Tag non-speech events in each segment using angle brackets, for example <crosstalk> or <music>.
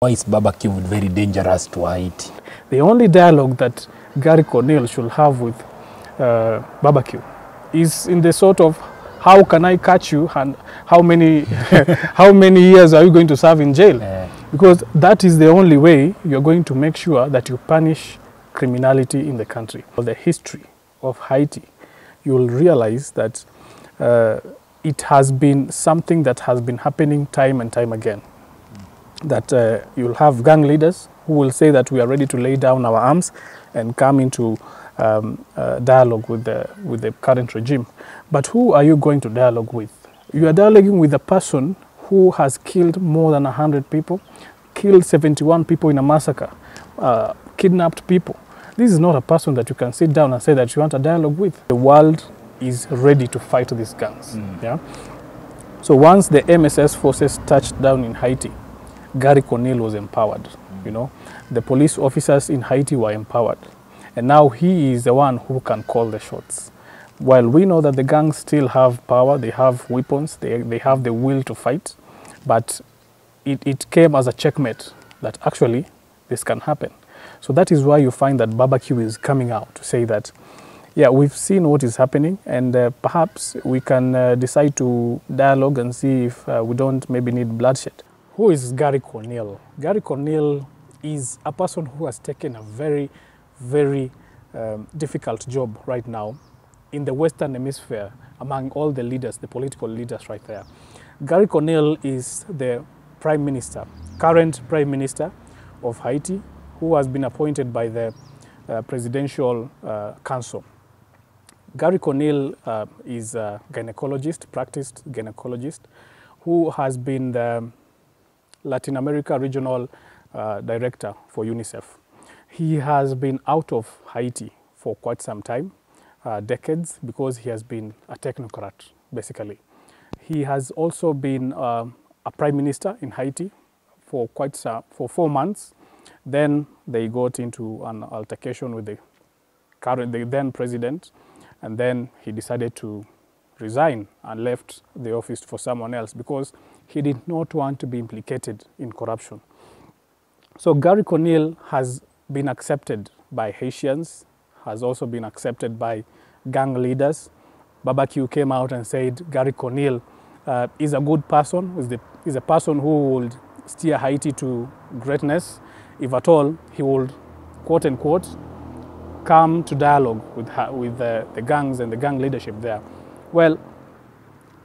Why is barbecue very dangerous to Haiti? The only dialogue that Garry Conille should have with uh, barbecue is in the sort of how can I catch you and how many <laughs> how many years are you going to serve in jail? Uh, Because that is the only way you're going to make sure that you punish criminality in the country. For the history of Haiti, you will realize that uh, it has been something that has been happening time and time again. That uh, you'll have gang leaders who will say that we are ready to lay down our arms and come into um, uh, dialogue with the, with the current regime. But who are you going to dialogue with? You are dialoguing with a person who has killed more than 100 people, killed 71 people in a massacre, uh, kidnapped people. This is not a person that you can sit down and say that you want a dialogue with. The world is ready to fight these gangs. Yeah? So once the MSS forces touched down in Haiti, Garry Conille was empowered. You know, the police officers in Haiti were empowered, and now he is the one who can call the shots. While we know that the gangs still have power, they have weapons, they, they have the will to fight, but it, it came as a checkmate that actually this can happen. So that is why you find that barbecue is coming out to say that, yeah, we've seen what is happening, and uh, perhaps we can uh, decide to dialogue and see if uh, we don't maybe need bloodshed. Who is Garry Conille? Garry Conille is a person who has taken a very, very um, difficult job right now in the Western Hemisphere among all the leaders, the political leaders right there. Garry Conille is the Prime Minister, current Prime Minister of Haiti, who has been appointed by the uh, Presidential uh, Council. Garry Conille uh, is a gynecologist, practiced gynecologist, who has been the Latin America Regional uh, Director for UNICEF. He has been out of Haiti for quite some time, uh, decades, because he has been a technocrat, basically. He has also been uh, a prime minister in Haiti for quite some, for four months. Then they got into an altercation with the current, the then president, and then he decided to resign and left the office for someone else because he did not want to be implicated in corruption. So Garry Conille has been accepted by Haitians, has also been accepted by gang leaders. Barbecue came out and said Garry Conille uh, is a good person, is, the, is a person who would steer Haiti to greatness. If at all, he would, quote unquote, come to dialogue with, with the, the gangs and the gang leadership there. Well,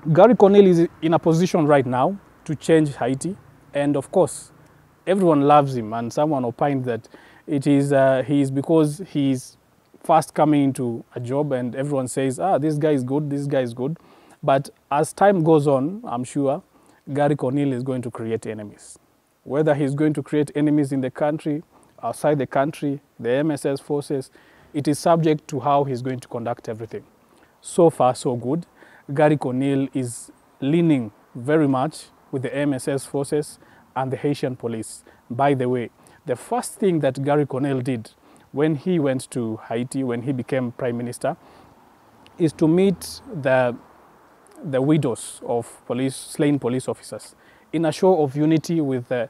Garry Conille is in a position right now to change Haiti, and of course, everyone loves him. And someone opined that it is uh, he is because he's fast coming into a job, and everyone says, "Ah, this guy is good. This guy is good." But as time goes on, I'm sure Garry Conille is going to create enemies. Whether he's going to create enemies in the country, outside the country, the MSS forces, it is subject to how he's going to conduct everything. So far, so good. Garry Conille is leaning very much with the MSS forces and the Haitian police. By the way, the first thing that Garry Conille did when he went to Haiti, when he became prime minister, is to meet the, the widows of police, slain police officers in a show of unity with the,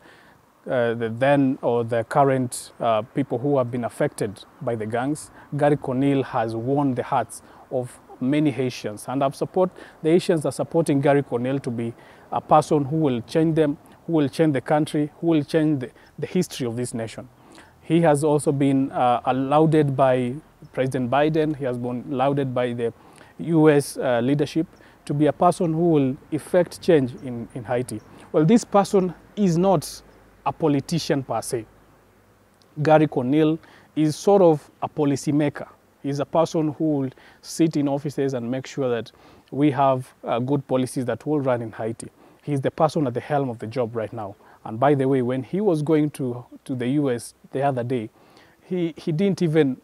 uh, the then or the current uh, people who have been affected by the gangs. Garry Conille has won the hearts of many Haitians, and I've support the Haitians are supporting Garry Conille to be a person who will change them, who will change the country, who will change the, the history of this nation. He has also been uh, lauded by President Biden. He has been lauded by the U.S. Uh, leadership to be a person who will effect change in, in Haiti. Well, this person is not a politician per se. Garry Conille is sort of a policymaker. He's a person who will sit in offices and make sure that we have uh, good policies that will run in Haiti. He's the person at the helm of the job right now. And by the way, when he was going to, to the US the other day, he, he didn't even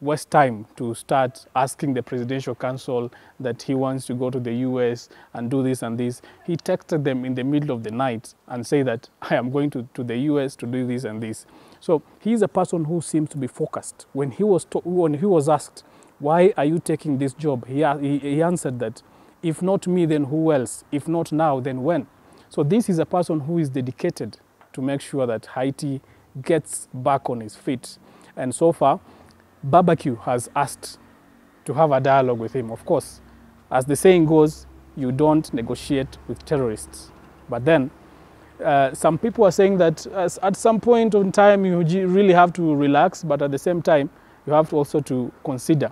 waste time to start asking the presidential council that he wants to go to the US and do this and this. He texted them in the middle of the night and say that I am going to, to the US to do this and this. So he's a person who seems to be focused. When he was, to, when he was asked, why are you taking this job? He, he, he answered that, if not me, then who else? If not now, then when? So this is a person who is dedicated to make sure that Haiti gets back on its feet. And so far, Barbecue has asked to have a dialogue with him. Of course, as the saying goes, you don't negotiate with terrorists. But then, uh, some people are saying that at some point in time you really have to relax, but at the same time, you have to also to consider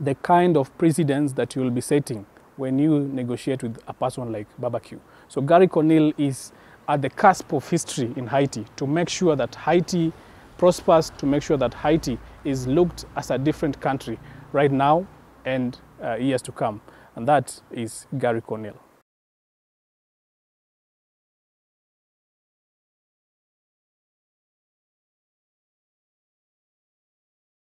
the kind of precedents that you will be setting when you negotiate with a person like Barbecue. So Gary Conil is at the cusp of history in Haiti to make sure that Haiti prospers, to make sure that Haiti is looked as a different country right now and uh, years to come. And that is Gary Conil.